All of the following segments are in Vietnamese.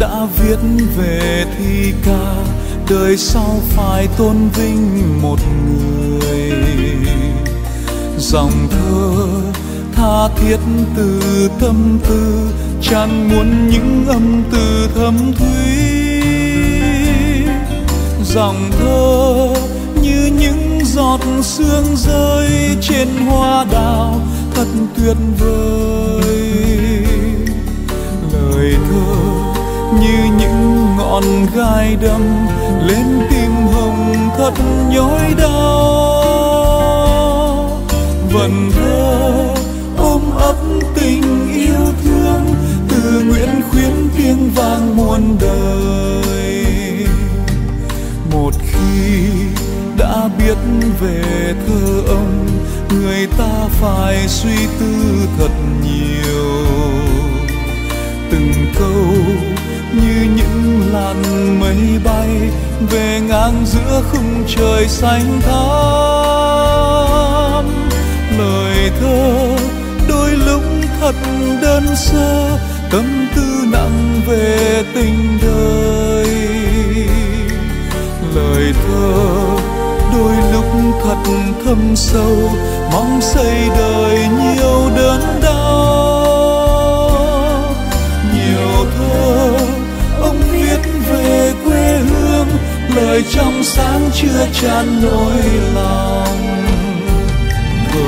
đã viết về thi ca, đời sau phải tôn vinh một người. Dòng thơ tha thiết từ tâm tư tràn muôn những âm từ thâm thúy. Dòng thơ như những giọt sương rơi trên hoa đào, thật tuyệt vời. Lời thơ như những ngọn gai đâm lên tim hồng thật nhói đau. Vần thơ ôm ấp tình yêu thương từ nguyện khuyến tiếng vang muôn đời. Một khi đã biết về thơ ông, người ta phải suy tư thật nhiều. Từng câu như những làn mây bay về ngang giữa khung trời xanh thắm. Lời thơ đôi lúc thật đơn sơ, tâm tư nặng về tình đời. Lời thơ đôi lúc thật thâm sâu, mong xây đời nhiều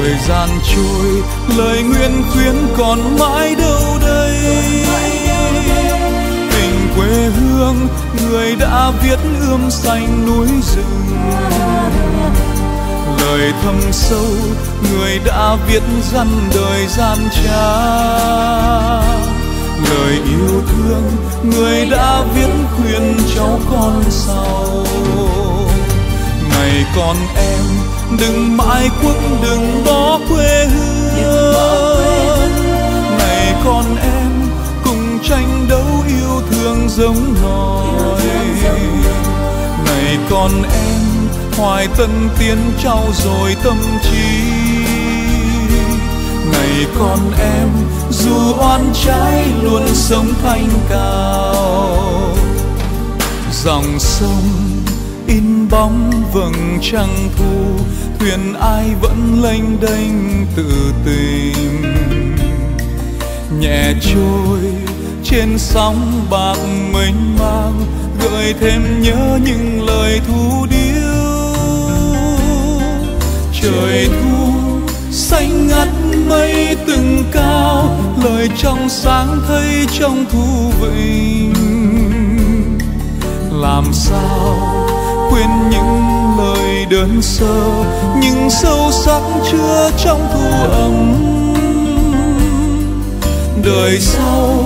thời gian trôi, lời nguyện khuyên còn mãi đâu đây. Tình quê hương, người đã viết ươm xanh núi rừng. Lời thâm sâu, người đã viết dặn đời gian trá lời yêu thương, người đã viết khuyên cháu con sau ngày con em, đừng mãi quốc đừng bỏ quê hương. Ngày con em cùng tranh đấu yêu thương giống nòi. Này con em hoài tân tiến trao dồi tâm trí. Này con em dù oan trái luôn sống thanh cao. Dòng sông in bóng vầng trăng thu, thuyền ai vẫn lênh đênh tự tình nhẹ trôi trên sóng bạc mênh mang, gợi thêm nhớ những lời thu điêu. Trời thu xanh ngắt mây từng cao, lời trong sáng thấy trong thu vịnh. Làm sao quên những lời đơn sơ nhưng sâu sắc chưa trong thu ấm đời sau,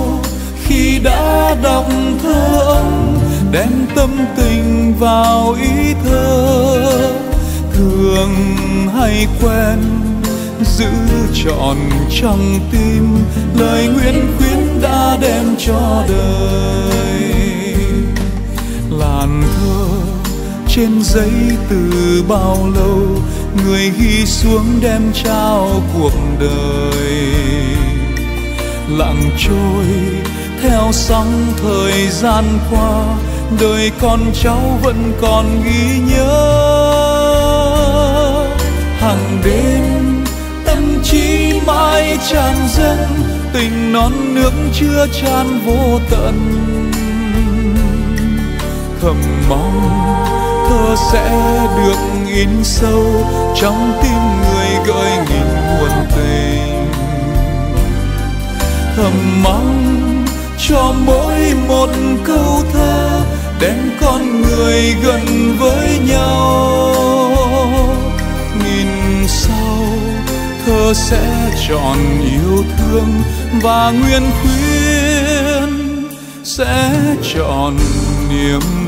khi đã đọc thơ ông, đem tâm tình vào ý thơ. Thường hay quen, giữ trọn trong tim, lời nguyện khuyến đã đem cho đời. Làn thơ trên giấy từ bao lâu, người ghi xuống đem trao cuộc đời. Lặng trôi, theo sóng thời gian qua, đời con cháu vẫn còn ghi nhớ. Hàng đêm, tâm trí mãi tràn dâng, tình non nước chưa tràn vô tận. Thầm mong thơ sẽ được in sâu trong tim người gợi nghìn nguồn tình. Thầm mong cho mỗi một câu thơ đem con người gần với nhau. Nghìn sau thơ sẽ tròn yêu thương và nguyên khuyên sẽ tròn niềm